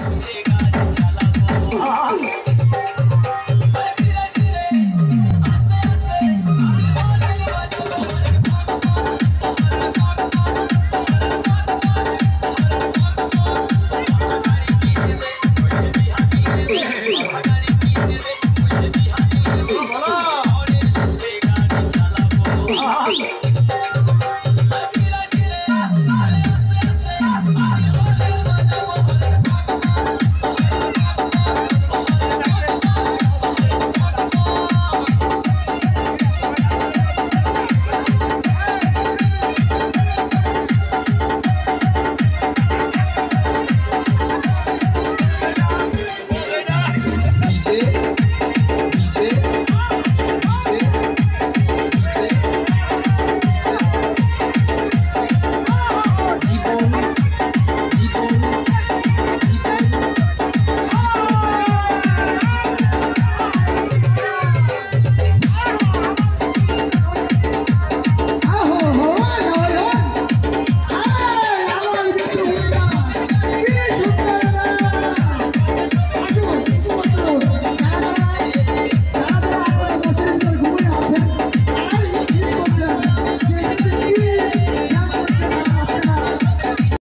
Take